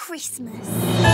Christmas.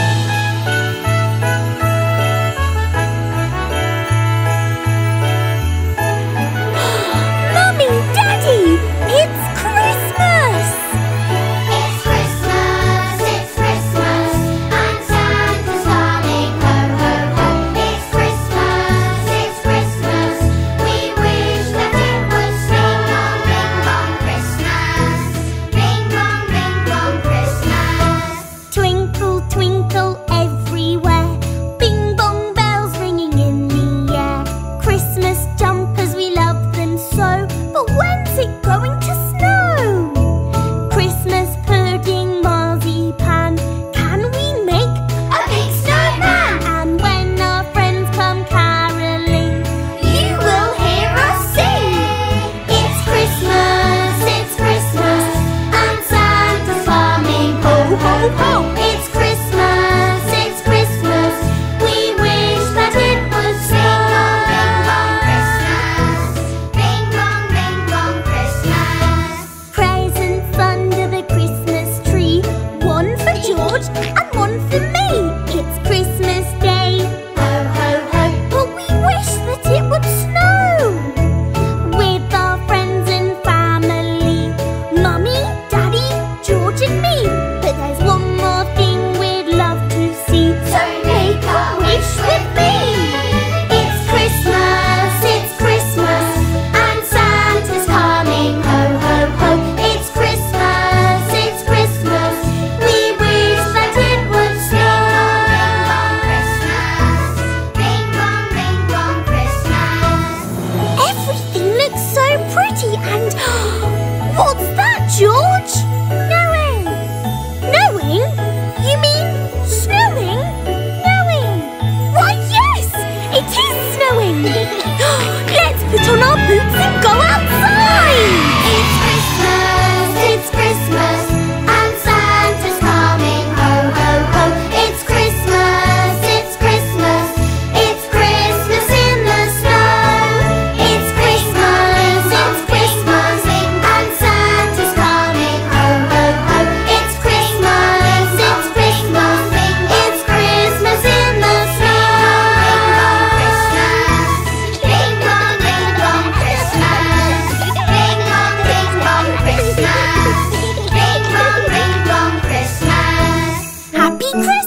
ho, ho! It's Christmas, it's Christmas. We wish that it was snow. bing, bong Christmas, bing, bong, bing, bong Christmas. Presents under the Christmas tree, one for George and one for Happy Christmas!